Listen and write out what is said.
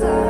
sun.